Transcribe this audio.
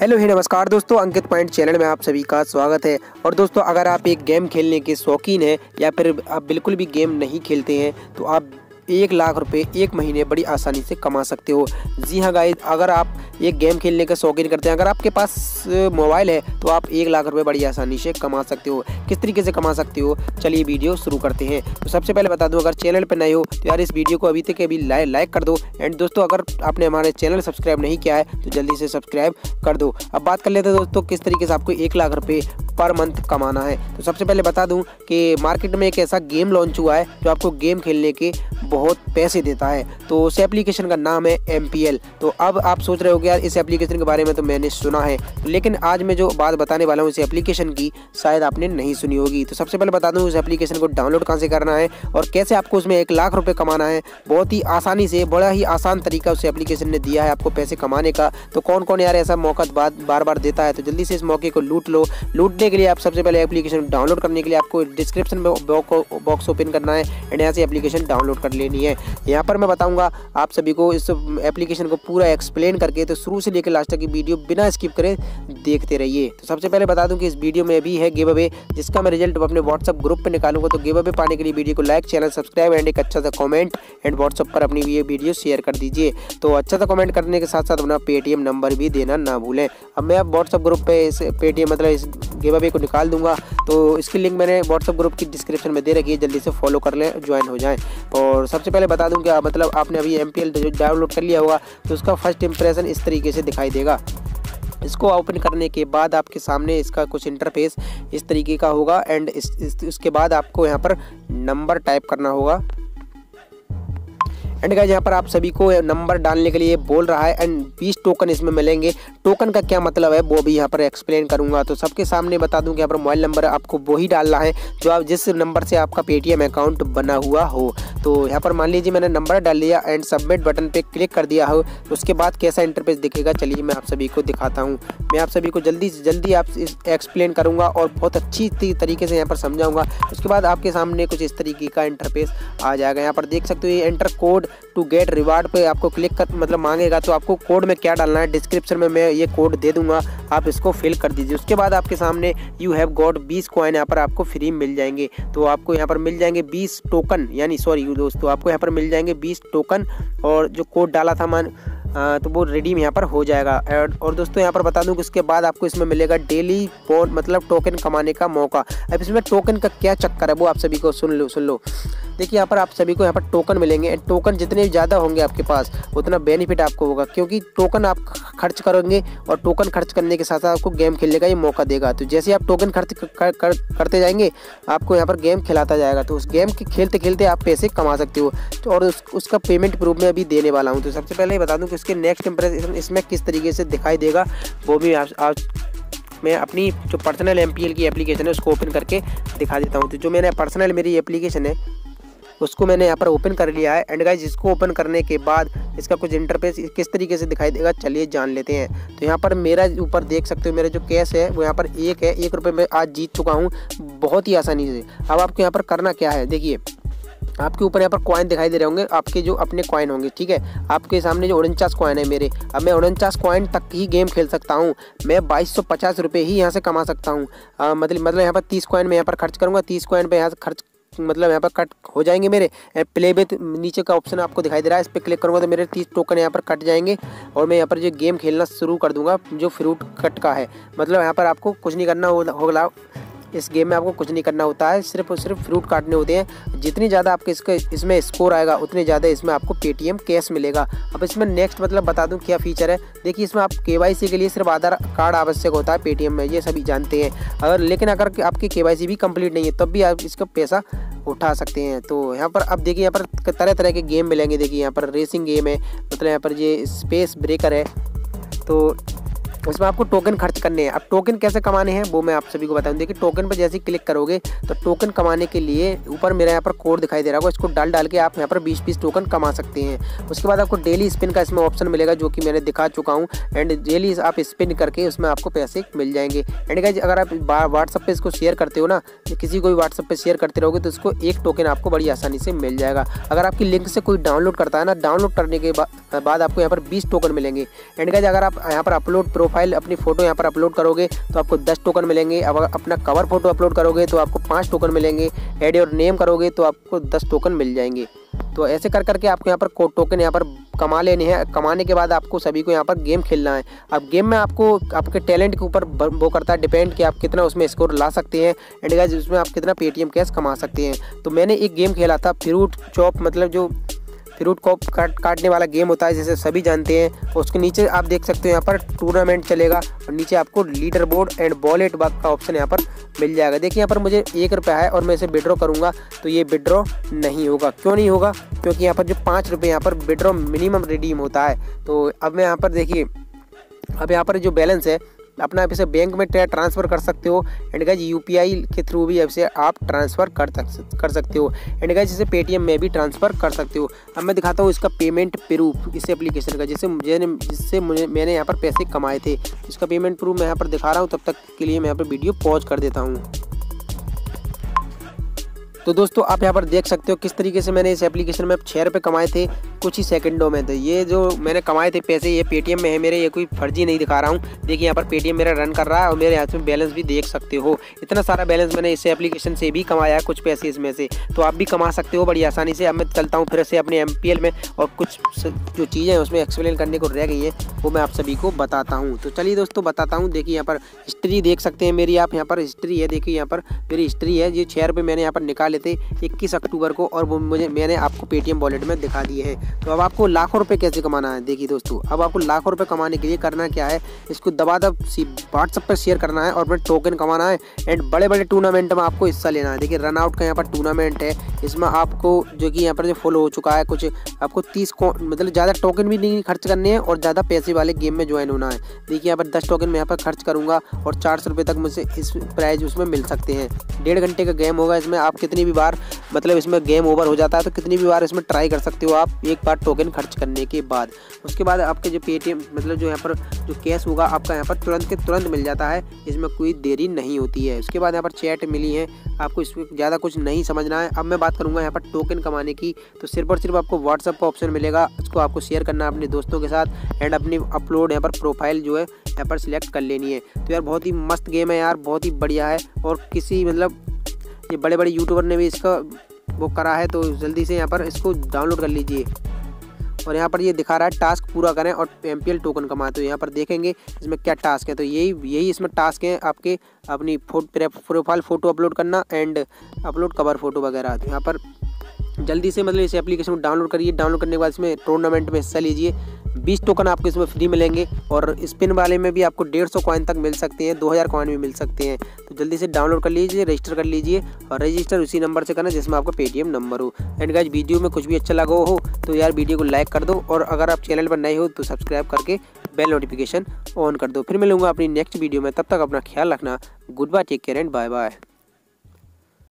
Hello, ही नमस्कार दोस्तों, अंकित point channel में आप सभी का स्वागत है। और दोस्तों, अगर आप एक गेम खेलने के शौकीन हैं या फिर आप बिल्कुल भी गेम नहीं खेलते हैं तो आप एक लाख रुपए एक महीने बड़ी आसानी से कमा सकते हो। जी हाँ गाइस अगर आप एक गेम खेलने का शौकीन करते हैं, अगर आपके पास मोबाइल है तो आप एक लाख रुपए बड़ी आसानी से कमा सकते हो। किस तरीके से कमा सकते हो? चलिए वीडियो शुरू करते हैं। तो सबसे पहले बता दूँ, अगर चैनल पर नए हो तो यार इस वीडियो को अभी तक अभी लाइक कर दो। एंड दोस्तों, अगर आपने हमारे चैनल सब्सक्राइब नहीं किया है तो जल्दी से सब्सक्राइब कर दो। अब बात कर लेते हैं दोस्तों, किस तरीके से आपको एक लाख रुपये पर मंथ कमाना है। तो सबसे पहले बता दूँ कि मार्केट में एक ऐसा गेम लॉन्च हुआ है, जो आपको गेम खेलने के बहुत पैसे देता है। तो उस एप्लीकेशन का नाम है MPL तो अब आप सोच रहे हो कि यार, इस एप्लीकेशन के बारे में तो मैंने सुना है। लेकिन आज मैं जो बात बताने वाला हूँ इस एप्लीकेशन की, शायद आपने नहीं सुनी होगी। तो सबसे पहले बता दूँ, उस एप्लीकेशन को डाउनलोड कहाँ से करना है और कैसे आपको उसमें एक लाख रुपये कमाना है। बहुत ही आसानी से, बड़ा ही आसान तरीका उस एप्लीकेशन ने दिया है आपको पैसे कमाने का। तो कौन कौन यार ऐसा मौका बार बार देता है? तो जल्दी से इस मौके को लूट लो। लूटने के लिए आप सबसे पहले एप्लीकेशन डाउनलोड करने के लिए आपको डिस्क्रिप्शन बॉक्स ओपन करना है एंड यहाँ से एप्लीकेशन डाउनलोड कर लेनी है। यहाँ पर मैं बताऊँगा आप सभी को इस एप्लीकेशन को पूरा एक्सप्लेन करके तो शुरू से लेकर लास्ट तक की वीडियो बिना स्किप करे देखते रहिए। तो सबसे पहले बता दूँ कि इस वीडियो में भी है गिव अवे जिसका मैं रिज़ल्ट अपने व्हाट्सअप ग्रुप पर निकालूँगा। तो गिव अवे पाने के लिए वीडियो को लाइक चैनल सब्सक्राइब एंड एक अच्छा सा कॉमेंट एंड व्हाट्सअप पर अपनी ये वीडियो शेयर कर दीजिए। तो अच्छा सा कॉमेंट करने के साथ साथ अपना पेटीएम नंबर भी देना ना भूलें। अब मैं आप व्हाट्सअप ग्रुप पे इस पेटीएम मतलब इस गिव अवे को निकाल दूँगा। तो इसकी लिंक मैंने व्हाट्सअप ग्रुप की डिस्क्रिप्शन में दे रखी है जल्दी से फॉलो कर लें ज्वाइन हो जाएँ। और सबसे पहले बता दूँ कि मतलब आपने अभी एम डाउनलोड कर लिया होगा तो उसका फ़र्स्ट इंप्रेशन इस तरीके से दिखाई देगा। इसको ओपन करने के बाद आपके सामने इसका कुछ इंटरफेस इस तरीके का होगा एंड इस, इस, इसके बाद आपको यहाँ पर नंबर टाइप करना होगा। एंड गाइज़ यहाँ पर आप सभी को नंबर डालने के लिए बोल रहा है एंड 20 टोकन इसमें मिलेंगे। टोकन का क्या मतलब है, वो भी यहाँ पर एक्सप्लेन करूँगा। तो सबके सामने बता दूँ कि यहाँ पर मोबाइल नंबर आपको वही डालना है, जो आप जिस नंबर से आपका पेटीएम अकाउंट बना हुआ हो। तो यहाँ पर मान लीजिए मैंने नंबर डाल लिया एंड सबमिट बटन पर क्लिक कर दिया हो तो उसके बाद कैसा इंटरफेस दिखेगा, चलिए मैं आप सभी को दिखाता हूँ। मैं आप सभी को जल्दी से जल्दी आप एक्सप्लेन करूँगा और बहुत अच्छी तरीके से यहाँ पर समझाऊँगा। उसके बाद आपके सामने कुछ इस तरीके का इंटरफेस आ जाएगा। यहाँ पर देख सकते हो ये enter code to get reward पे आपको क्लिक कर मतलब मांगेगा तो आपको कोड में क्या डालना है डिस्क्रिप्शन में मैं ये कोड दे दूँगा, आप इसको फिल कर दीजिए। उसके बाद आपके सामने यू हैव गॉट बीस कॉइन यहाँ पर आपको फ्री मिल जाएँगे। तो आपको यहाँ पर मिल जाएँगे बीस टोकन यानी सॉरी दोस्तों, आपको यहाँ पर मिल जाएँगे बीस टोकन और जो कोड डाला था मान तो वो रिडीम यहाँ पर हो जाएगा। और दोस्तों यहाँ पर बता दूँ कि उसके बाद आपको इसमें मिलेगा डेली पोन मतलब टोकन कमाने का मौका। अब इसमें टोकन का क्या चक्कर है वो आप सभी को सुन लो सुन लो। देखिए यहाँ पर आप सभी को यहाँ पर टोकन मिलेंगे एंड टोकन जितने ज़्यादा होंगे आपके पास उतना बेनिफिट आपको होगा क्योंकि टोकन आप खर्च करोगे और टोकन खर्च करने के साथ साथ आपको गेम खेलने का ये मौका देगा। तो जैसे आप टोकन खर्च कर, कर, करते जाएँगे आपको यहाँ पर गेम खिलाता जाएगा। तो उस गेम के खेलते खेलते आप पैसे कमा सकते हो तो और उस, उसका पेमेंट प्रूफ में अभी देने वाला हूँ। तो सबसे पहले बता दूँ कि उसके नेक्स्ट इंप्रेशन इसमें किस तरीके से दिखाई देगा वो भी आप मैं अपनी जो पर्सनल MPL की एप्लीकेशन है उसको ओपन करके दिखा देता हूँ। तो जो मैंने पर्सनल मेरी एप्लीकेशन है उसको मैंने यहाँ पर ओपन कर लिया है। एंड गाइज़ इसको ओपन करने के बाद इसका कुछ इंटरफेस किस तरीके से दिखाई देगा, चलिए जान लेते हैं। तो यहाँ पर मेरा ऊपर देख सकते हो, मेरा जो कैश है, वो यहाँ पर एक है। एक रुपये में आज जीत चुका हूँ, बहुत ही आसानी से। अब आपको यहाँ पर करना क्या है, देखिए। आपके ऊपर यहाँ पर कॉइन दिखाई दे रहे होंगे, आपके जो अपने कॉइन होंगे, ठीक है? आपके सामने जो उनचास कॉइन है मेरे। अब मैं उनचास कॉइन तक ही गेम खेल सकता हूँ। मैं बाईस सौ पचास रुपये ही यहाँ से कमा सकता हूँ। मतलब मतलब यहाँ पर तीस कॉइन मैं यहाँ पर खर्च करूँगा, तीस कॉइन पे यहाँ से खर्च मतलब यहाँ पर कट हो जाएँगे मेरे। प्ले विथ नीचे का ऑप्शन आपको दिखाई दे रहा है। इस पर क्लिक करूँगा तो मेरे तीस टोकन यहाँ पर कट जाएँगे। और मैं यहाँ पर जो गेम खेलना शुरू कर दूँगा, जो फ्रूट कट का है। मतलब यहाँ पर आपको कुछ नहीं करना होगा। इस गेम में आपको कुछ नहीं करना होता है, सिर्फ़ और सिर्फ़ फ्रूट काटने होते हैं। जितनी ज़्यादा आपके इसके, इसमें स्कोर आएगा, उतने ज़्यादा इसमें आपको पेटीएम कैश मिलेगा। अब इसमें नेक्स्ट मतलब बता दूँ क्या फीचर है। देखिए, इसमें आप के के लिए सिर्फ़ आधार कार्ड आवश्यक होता है पेटीएम में, ये सभी जानते हैं। अगर, लेकिन अगर आपकी के भी कंप्लीट नहीं है, तब भी आप इसका पैसा उठा सकते हैं। तो यहाँ पर, अब देखिए, यहाँ पर तरह तरह के गेम मिलेंगे। देखिए, यहाँ पर रेसिंग गेम है मतलब यहाँ पर ये स्पेस ब्रेकर है। तो उसमें आपको टोकन खर्च करने हैं। अब टोकन कैसे कमाने हैं, वो मैं आप सभी को बताऊँ। देखिए टोकन पर जैसे क्लिक करोगे तो टोकन कमाने के लिए ऊपर मेरा यहाँ पर कोड दिखाई दे रहा होगा। इसको डाल डाल के आप यहाँ पर बीस बीस टोकन कमा सकते हैं। उसके बाद आपको डेली स्पिन का इसमें ऑप्शन मिलेगा, जो कि मैंने दिखा चुका हूँ। एंड डेली आप स्पिन करके उसमें आपको पैसे मिल जाएँगे। एंड गाइज़ अगर आप व्हाट्सअप पर इसको शेयर करते हो ना, किसी को भी व्हाट्सअप पर शेयर करते रहोगे तो उसको एक टोकन आपको बड़ी आसानी से मिल जाएगा। अगर आपकी लिंक से कोई डाउनलोड करता है ना डाउनलोड करने के बाद आपको यहाँ पर बीस टोकन मिलेंगे। एंड गाइज़ अगर आप यहाँ पर अपलोड प्रोफ़ाइल प्रोफ़ाइल अपनी फ़ोटो यहाँ पर अपलोड करोगे तो आपको दस टोकन मिलेंगे। अब अपना कवर फ़ोटो अपलोड करोगे तो आपको पाँच टोकन मिलेंगे। एड और नेम करोगे तो आपको दस टोकन मिल जाएँगे। तो ऐसे कर करके आपको यहाँ पर को टोकन यहाँ पर कमा लेने हैं। कमाने के बाद आपको सभी को यहाँ पर गेम खेलना है। अब गेम में आपको, आपके टैलेंट के ऊपर वो करता है डिपेंड कि आप कितना उसमें स्कोर ला सकते हैं। एंड गाइज़ उसमें आप कितना पेटीएम कैश कमा सकते हैं। तो मैंने एक गेम खेला था फ्रूट चॉप मतलब जो फ्रूट को काट, काटने वाला गेम होता है, जैसे सभी जानते हैं। उसके नीचे आप देख सकते हो यहाँ पर टूर्नामेंट चलेगा और नीचे आपको लीडर बोर्ड एंड बॉलेट बाग का ऑप्शन यहाँ पर मिल जाएगा। देखिए यहाँ पर मुझे एक रुपया है और मैं इसे विड्रॉ करूँगा तो ये विड्रॉ नहीं होगा। क्यों नहीं होगा? क्योंकि यहाँ पर जो पाँच रुपये यहाँ पर विड्रॉ मिनिमम रिडीम होता है। तो अब मैं यहाँ पर देखिए, अब यहाँ पर जो बैलेंस है अपना आप इसे बैंक में ट्रांसफ़र कर सकते हो। एंड गाइज़ यू के थ्रू भी इसे आप ट्रांसफ़र कर कर सकते हो। एंड गाइज़ इसे पेटीएम में भी ट्रांसफ़र कर सकते हो। अब मैं दिखाता हूँ इसका पेमेंट प्रूफ इस एप्लीकेशन का जिससे मुझे जिससे मुझे मैंने यहाँ पर पैसे कमाए थे। इसका पेमेंट प्रूफ मैं यहाँ पर दिखा रहा हूँ, तब तक के लिए मैं यहाँ पर वीडियो पॉज कर देता हूँ। तो दोस्तों, आप यहाँ पर देख सकते हो किस तरीके से मैंने इस एप्लीकेशन में छः रुपये कमाए थे। कुछ ही सेकंडों में तो ये जो मैंने कमाए थे पैसे, ये पेटीएम में है मेरे, ये कोई फर्जी नहीं दिखा रहा हूँ। देखिए यहाँ पर पेटीएम मेरा रन कर रहा है और मेरे हाथ में बैलेंस भी देख सकते हो। इतना सारा बैलेंस मैंने इस एप्लीकेशन से भी कमाया है कुछ पैसे इसमें से। तो आप भी कमा सकते हो बड़ी आसानी से। अब मैं चलता हूँ फिर से अपने MPL में और कुछ जो चीज़ें हैं उसमें एक्सप्लेन करने को रह गई है, वो मैं आप सभी को बताता हूँ। तो चलिए दोस्तों बताता हूँ। देखिए यहाँ पर हिस्ट्री देख सकते हैं मेरी आप। यहाँ पर हिस्ट्री है, देखिए यहाँ पर मेरी हिस्ट्री है। ये छः रुपये मैंने यहाँ पर निकाले थे इक्कीस अक्टूबर को और वो मुझे, मैंने आपको पेटीएम वॉलेट में दिखा दिए हैं। तो अब आपको लाखों रुपए कैसे कमाना है? देखिए दोस्तों, अब आपको लाखों रुपए कमाने के लिए करना क्या है? इसको दबा दब व्हाट्सअप पर शेयर करना है और अपने टोकन कमाना है एंड बड़े बड़े टूर्नामेंट में आपको हिस्सा लेना है। देखिए रन आउट का यहाँ पर टूर्नामेंट है। इसमें आपको जो कि यहाँ पर जो फॉलो हो चुका है, कुछ आपको तीस मतलब ज़्यादा टोकन भी नहीं खर्च करने हैं और ज़्यादा पैसे वाले गेम में ज्वाइन होना है। देखिए, यहाँ पर दस टोकन मैं यहाँ पर खर्च करूँगा और चार सौ रुपये तक मुझे इस प्राइज उसमें मिल सकते हैं। डेढ़ घंटे का गेम होगा इसमें, आप कितनी भी बार मतलब इसमें गेम ओवर हो जाता है तो कितनी भी बार इसमें ट्राई कर सकते हो आप। एक बार टोकन खर्च करने के बाद। उसके बाद आपके जो पेटीएम मतलब जो यहाँ पर जो कैश होगा, आपका यहाँ पर तुरंत के तुरंत मिल जाता है इसमें कोई देरी नहीं होती है। उसके बाद यहाँ पर चैट मिली है, आपको इसमें ज़्यादा कुछ नहीं समझना है। अब मैं बात करूँगा यहाँ पर टोकन कमाने की तो सिर्फ़ और सिर्फ़ आपको व्हाट्सअप का ऑप्शन मिलेगा, उसको आपको शेयर करना है अपने दोस्तों के साथ एंड अपनी अपलोड यहाँ पर प्रोफ़ाइल जो है, यहाँ पर सिलेक्ट कर लेनी है। तो यार बहुत ही मस्त गेम है यार, बहुत ही बढ़िया है और किसी मतलब ये बड़े बड़े यूट्यूबर ने भी इसका वो करा है तो जल्दी से यहाँ पर इसको डाउनलोड कर लीजिए। और यहाँ पर ये दिखा रहा है टास्क पूरा करें और MPL टोकन कमाए। तो यहाँ पर देखेंगे, इसमें क्या टास्क है? तो यही यही इसमें टास्क है आपके अपनी प्रोफ़ाइल फ़ोटो अपलोड करना एंड अपलोड कवर फ़ोटो वगैरह। तो यहाँ पर जल्दी से मतलब इस एप्लीकेशन को डाउनलोड करिए। डाउनलोड करने के बाद इसमें टूर्नामेंट में हिस्सा लीजिए। बीस टोकन आपको इसमें फ्री मिलेंगे और स्पिन वाले में भी आपको डेढ़ सौ कॉइन तक मिल सकते हैं, दो हज़ार कॉइन भी मिल सकते हैं। तो जल्दी से डाउनलोड कर लीजिए रजिस्टर कर लीजिए और रजिस्टर उसी नंबर से करना जिसमें आपका पेटीएम नंबर हो। एंड गाइज़ वीडियो में कुछ भी अच्छा लगा हो तो यार वीडियो को लाइक कर दो और अगर आप चैनल पर नए हो तो सब्सक्राइब करके बेल नोटिफिकेशन ऑन कर दो। फिर मिलूँगा अपनी नेक्स्ट वीडियो में, तब तक अपना ख्याल रखना। Good bye take care and bye bye